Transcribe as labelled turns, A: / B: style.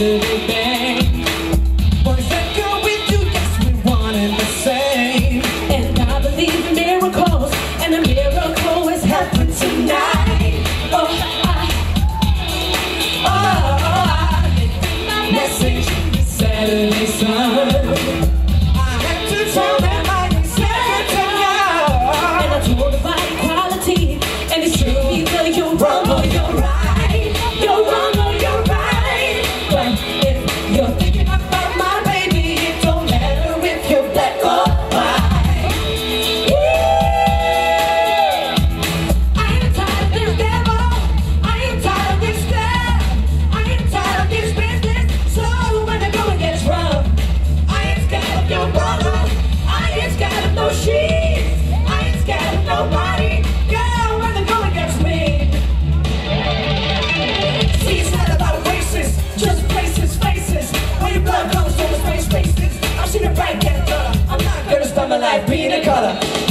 A: better cara.